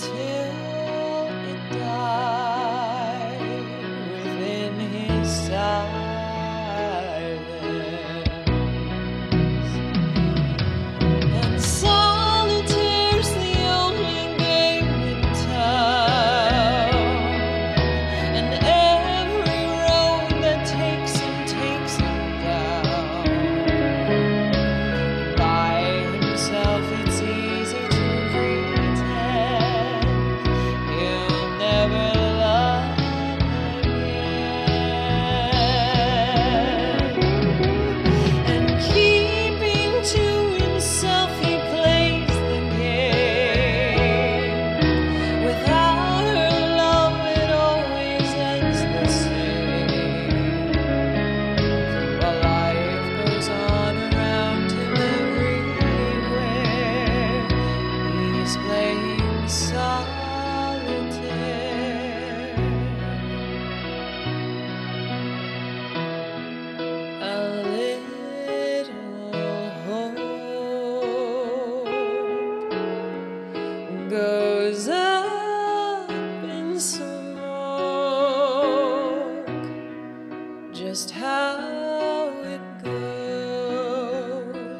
tell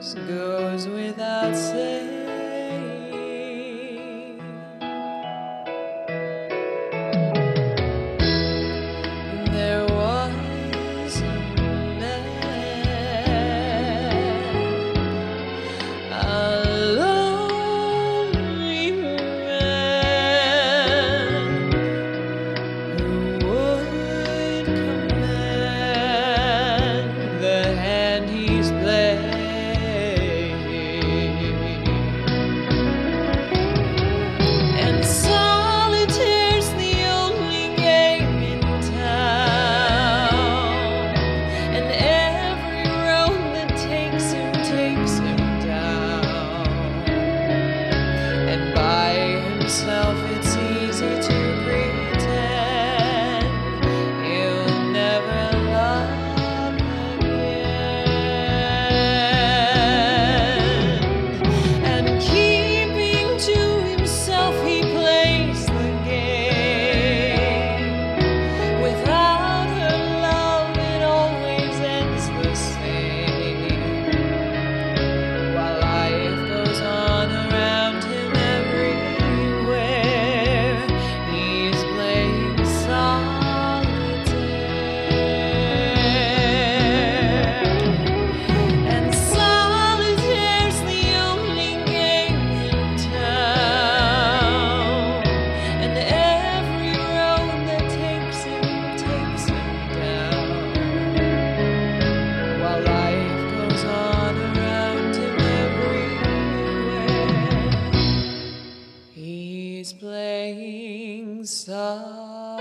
goes without saying. Sing sun.